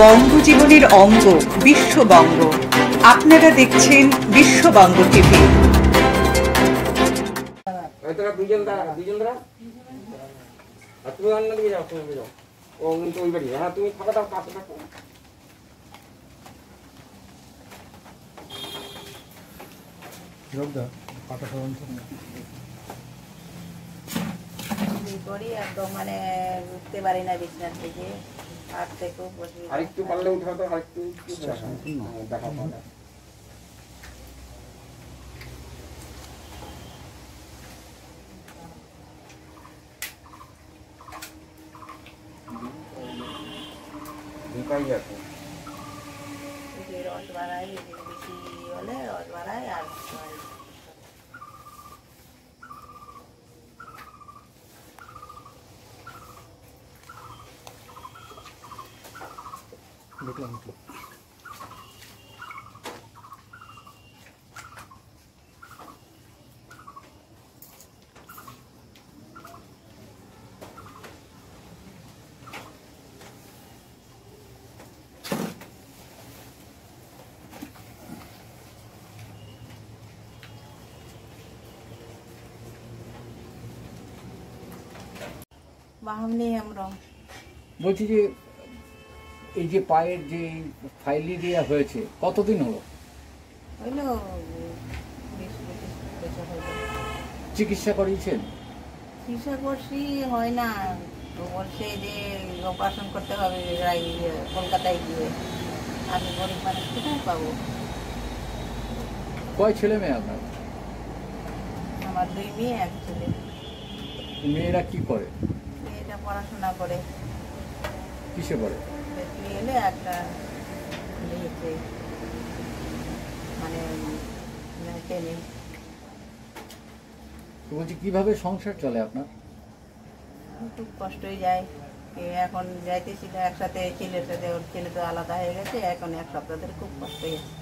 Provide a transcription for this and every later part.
বঙ্গজীবনের অঙ্গ বিশ্ববঙ্গ। আপনারা দেখছেন বিশ্ববঙ্গ টিভি। তুমি অন্যদিকে যাও তুমি যাও। ও কিন্তু ওই বাড়ি। হ্যাঁ তুমি ফাঁকা দাও পাশে থাকো। এই করি একদম মানে উঠতে পারি না বিছানার থেকে আর বসবি। আরেকটু পারলে উঠে তো আরেকটু দেখা পাবে ঢুকাই আছে রস বাড়াই বেশি হলে রস বাড়াই আর বাড়াই। বাহামনি হেমরম বলছি যে এই যে পায়ের যে ফাইলিরিয়া হয়েছে কতদিন হলো? চিকিৎসা করিয়েছেন? চিকিৎসা করছি হয় না। তো বলছে যে অপারেশন করতে হবে কলকাতায় গিয়ে। আমি গরিব মানুষ কোথায় পাবো? কয় ছেলে মেয়ে আপনার? আমার দুই মেয়ে এক ছেলে। মেয়েরা কি করে? মেয়েটা পড়াশোনা করে। কিসে করে তুই এলে একটা মানে টেনে। তো বলছি কীভাবে সংসার চলে আপনার? খুব কষ্টই যায়। এখন এখন যাইতেছিল একসাথে ছেলের সাথে ওর ছেলে তো আলাদা হয়ে গেছে এখন এক সপ্তাহ ধরে খুব কষ্টই আছে।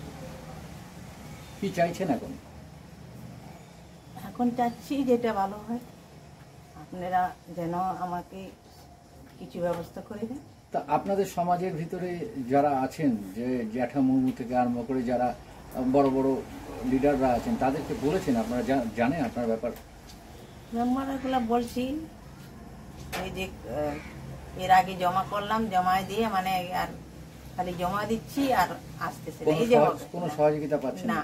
কি চাইছেন এখন? এখন চাচ্ছি যেটা ভালো হয় আপনারা যেন আমাকে কিছু ব্যবস্থা করে দেন। তা আপনাদের সমাজের ভিতরে যারা আছেন যে জ্যাঠা মুর্মু থেকে আরম্ভ করে যারা বড় বড় লিডাররা আছেন তাদেরকে বলেছেন আপনারা জানেন আপনার ব্যাপার? বলছি এই যে এর আগে জমা করলাম জমা দিয়ে মানে আর খালি জমা দিচ্ছি আর আসতেছে এই যে কোনো সহযোগিতা পাচ্ছেন না?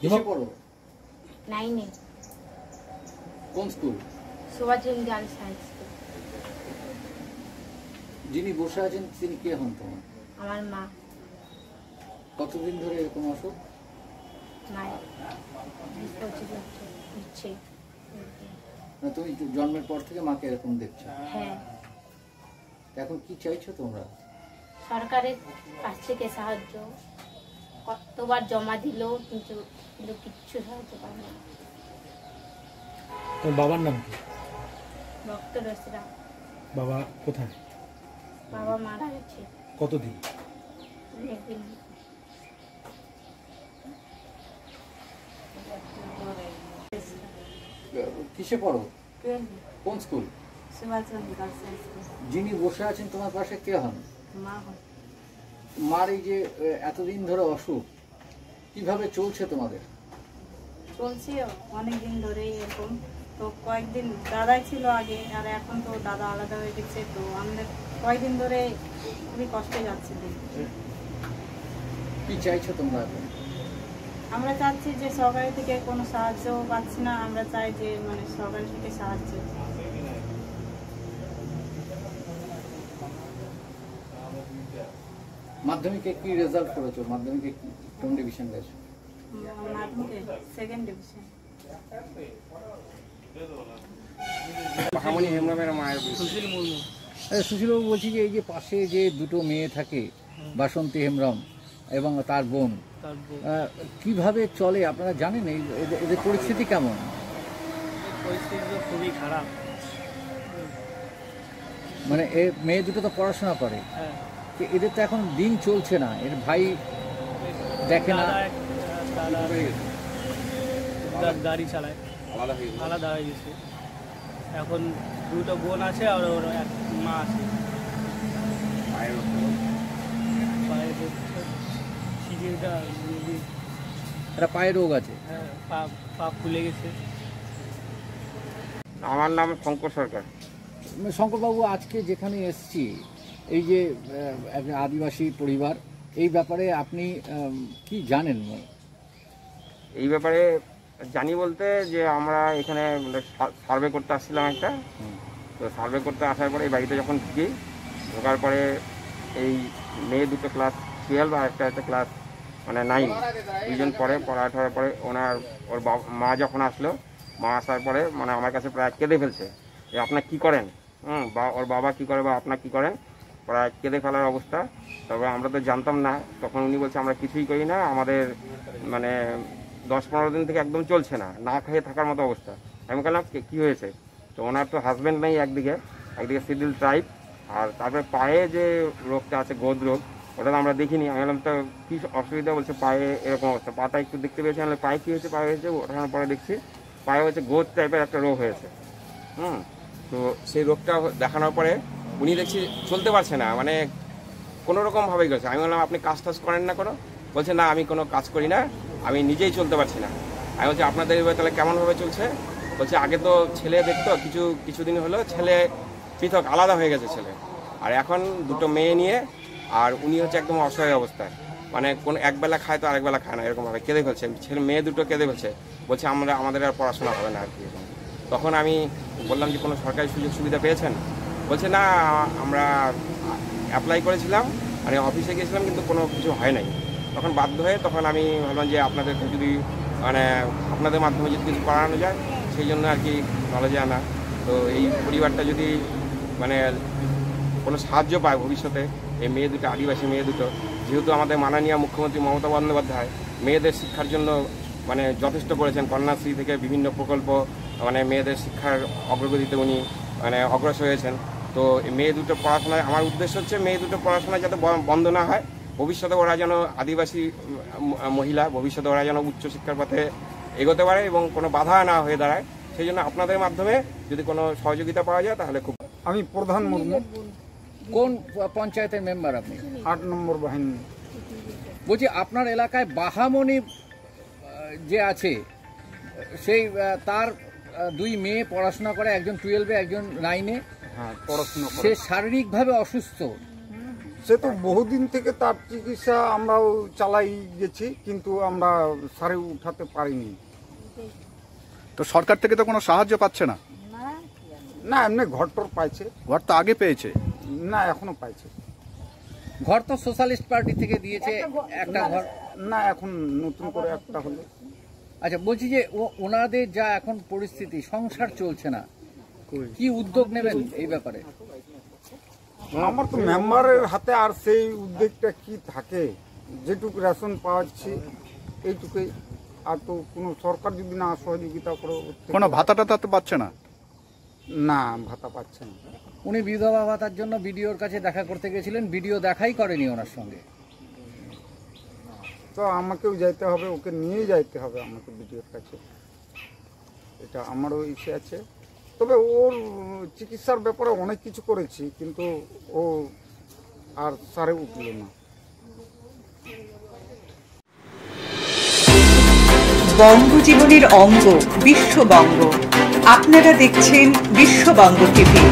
কিসে পড়ো? নাইনে কোন school Subhashchandra girls high school. যিনি বসে আছেন তিনি কে হন তোমার? আমার মা। কতদিন ধরে এরকম অসুখ? না তুমি জন্মের পর থেকে মাকে এরকম দেখছ? হ্যাঁ। এখন কি চাইছো তোমরা? সরকারের কাছ থেকে সাহায্য। কতবার জমা দিলেও কিন্তু কিন্তু কিচ্ছু সাহায্য পাবে না। তোর বাবার নাম কি? রসরা বাবা কোথায়? বাবা মারা গেছে। কতদিন? কিসে পড়ো? কোন? স্কুল? যিনি বসে আছেন তোমার পাশে কে হন? মার এই যে এতদিন ধরে অসুখ কীভাবে চলছে তোমাদের? চলছে অনেক দিন ধরেই এরকম। তো কয়েকদিন দাদাই ছিল আগে আর এখন তো দাদা আলাদা হয়ে গেছে তো আমাদের কয়েকদিন ধরে খুবই কষ্টে যাচ্ছে কি চাইছো তোমরা? আমরা চাচ্ছি যে সরকারি থেকে কোনো সাহায্য পাচ্ছি না আমরা চাই যে মানে সরকারি থেকে সাহায্য। মাধ্যমিকে কি রেজাল্ট করেছ? মাধ্যমিকে কোন ডিভিশন গেছো? মাধ্যমিকে সেকেন্ড ডিভিশন হেমরামের মায়ের সুশীলবাবু বলছি যে এই যে পাশে যে দুটো মেয়ে থাকে বাসন্তী হেমব্রম এবং তার বোন কীভাবে চলে? আপনারা জানেন এই এদের- পরিস্থিতি কেমন? পরিস্থিতি তো খুবই খারাপ। মানে এ মেয়ে দুটো তো পড়াশোনা করে। হ্যাঁ। এদের তো এখন দিন চলছে না। এর ভাই দেখে না। গাড়ি চালায়। আলাদা হয়ে গেছে। এখন দুটো বোন আছে আর ওর এক মা আছে। একটা পায়ের রোগ আছে। হ্যাঁ পা পা ফুলে গেছে। আমার নাম শঙ্কর সরকার। শঙ্করবাবু আজকে যেখানে এসছি এই যে আহ, আদিবাসী পরিবার এই ব্যাপারে আপনি কি জানেন? এই ব্যাপারে জানি বলতে যে আমরা এখানে সার্ভে করতে আসছিলাম একটা। তো সার্ভে করতে আসার পরে এই বাড়িতে যখন ঢুকি, ঢোকার পরে এই মেয়ে দুটো ক্লাস টুয়েলভ আর একটা একটা ক্লাস মানে নাইন দুজন পরে পড়াশোনার পরে ওনার, ওর মা যখন আসলো, মা আসার পরে মানে আমার কাছে প্রায় কেঁদে ফেলছে। যে আপনার কী করেন? হুম, বা, ওর বাবা কী করে বা আপনার কী করেন? প্রায় কেঁদে ফেলার অবস্থা। তবে আমরা তো জানতাম না। তখন উনি বলছে, আমরা কিছুই করি না। আমাদের মানে দশ পনেরো দিন থেকে একদম চলছে না না খেয়ে থাকার মতো অবস্থা। আমি বললাম, "কি- হয়েছে? তো ওনার তো হাজব্যান্ড নেই একদিকে একদিকে সিডিল ট্রাইব আর তারপরে পায়ে যে রোগটা আছে, গোদ রোগ, ওটা তো আমরা দেখিনি। আমি বললাম, তো কী অসুবিধা? বলছে, পায়ে এরকম অবস্থা। পাতা একটু দেখতে পেয়েছি, আমি পায়ে কী হয়েছে? পায়ে হয়েছে ওঠানোর পরে দেখছি। পায়ে হচ্ছে গোদ টাইপের একটা রোগ হয়েছে। হুম, তো সেই রোগটা দেখানোর পরে উনি দেখছি চলতে পারছে না মানে কোনো রকম ভাবেই গেছে। আমি বললাম, আপনি কাজ টাজ করেন না কোনো? বলছে, না, আমি কোনো কাজ করি না। আমি নিজেই চলতে পারছি না। আমি বলছি, আপনাদের এবার তাহলে কেমনভাবে চলছে? বলছে, আগে তো ছেলে দেখতো, কিছু, কিছুদিন হলো ছেলে পৃথক, আলাদা হয়ে গেছে ছেলে। আর এখন দুটো মেয়ে নিয়ে, আর উনি হচ্ছে একদম অসহায় অবস্থায়। মানে কোন একবেলা খায় তো আরেকবেলা খায় না, এরকমভাবে কেঁদে ফেলছে। ছেলে, মেয়ে দুটো কেঁদে ফেলছে। বলছে, আমরা, আমাদের আর পড়াশোনা হবে না আর কি। তখন আমি বললাম যে, কোনো সরকারি সুযোগ সুবিধা পেয়েছেন? বলছে, না, আমরা অ্যাপ্লাই করেছিলাম মানে অফিসে গিয়েছিলাম, কিন্তু কোনো কিছু হয় নাই। তখন বাধ্য হয়ে তখন আমি ভাবলাম যে আপনাদেরকে যদি মানে আপনাদের মাধ্যমে যদি কিছু করানো যায়, সেই জন্য আর কি নলেজে আনা। তো এই পরিবারটা যদি মানে কোনো সাহায্য পায় ভবিষ্যতে, এই মেয়ে দুটো, আদিবাসী মেয়ে দুটো, যেহেতু আমাদের মাননীয় মুখ্যমন্ত্রী মমতা বন্দ্যোপাধ্যায় মেয়েদের শিক্ষার জন্য মানে যথেষ্ট করেছেন, কন্যাশ্রী থেকে বিভিন্ন প্রকল্প মানে মেয়েদের শিক্ষার অগ্রগতিতে উনি মানে অগ্রসর হয়েছেন। তো মেয়ে দুটো পড়াশোনায়, আমার উদ্দেশ্য হচ্ছে মেয়ে দুটো পড়াশোনা যাতে বন্ধ না হয় ভবিষ্যতে ওরা যেন আদিবাসী মহিলা ভবিষ্যতে ওরা যেন উচ্চশিক্ষার পথে এগোতে পারে এবং কোনো বাধা না হয়ে দাঁড়ায় সেই জন্য আপনাদের মাধ্যমে যদি কোনো সহযোগিতা পাওয়া যায় তাহলে খুব আমি প্রধান মুর্মু। কোন পঞ্চায়েতের মেম্বার আপনি? আট নম্বর বাহিনী। বলছি আপনার এলাকায় বাহামণি যে আছে সেই তার দুই মেয়ে পড়াশোনা করে একজন টুয়েলভে একজন নাইনে হ্যাঁ পড়াশোনা সে শারীরিকভাবে অসুস্থ। সে তো বহুদিন থেকে তার চিকিৎসা আমরাও চালাই গেছি কিন্তু আমরা সারে উঠাতে পারিনি। তো সরকার থেকে তো কোনো সাহায্য পাচ্ছে না? না এমনি ঘরটর পাইছে। ঘর তো আগে পেয়েছে। না এখনও পাইছে। ঘর তো সোশ্যালিস্ট পার্টি থেকে দিয়েছে একটা ঘর না এখন নতুন করে একটা হলো। আচ্ছা বলছি যে ওনাদের যা এখন পরিস্থিতি সংসার চলছে না। কি উদ্যোগ নেবেন এই ব্যাপারে? আমার তো মেম্বারের হাতে আর সেই উদ্যোগটা কি থাকে? যেটুকু রেশন পাওয়াচ্ছি এইটুকুই। আর তো কোনো সরকার যদি না সহযোগিতা করে কোনো ভাতা টাতা তো পাচ্ছে না? না ভাতা পাচ্ছে না। উনি বিধবা ভাতার জন্য বিডিওর কাছে দেখা করতে গেছিলেন বিডিও দেখাই করেনি ওনার সঙ্গে। তো আমাকেও যাইতে হবে ওকে নিয়ে যাইতে হবে আমাকে বিডিওর কাছে। এটা আমারও ইচ্ছে আছে। তবে ওর চিকিৎসার ব্যাপারে অনেক কিছু করেছি, কিন্তু ও আর সারে উঠল না। বঙ্গজীবনের অঙ্গ, বিশ্ববঙ্গ। আপনারা দেখছেন বিশ্ববঙ্গ টিভি।